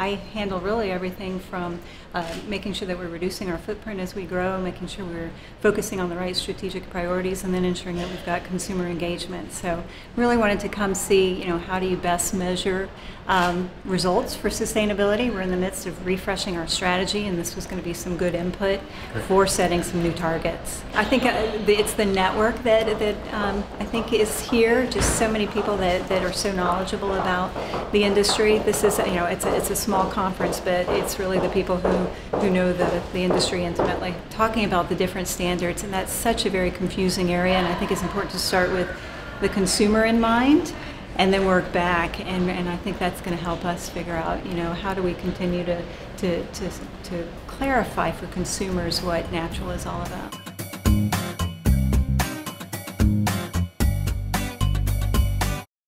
I handle really everything from uh, making sure that we're reducing our footprint as we grow, making sure we're focusing on the right strategic priorities, and then ensuring that we've got consumer engagement. So, really wanted to come see, you know, how do you best measure um, results for sustainability? We're in the midst of refreshing our strategy, and this was going to be some good input for setting some new targets. I think uh, it's the network that that um, I think is here. Just so many people that, that are so knowledgeable about the industry. This is, you know, it's a, it's a small conference, but it's really the people who, who know the, the industry intimately. Talking about the different standards, and that's such a very confusing area, and I think it's important to start with the consumer in mind and then work back and, and I think that's going to help us figure out you know how do we continue to, to, to, to clarify for consumers what natural is all about.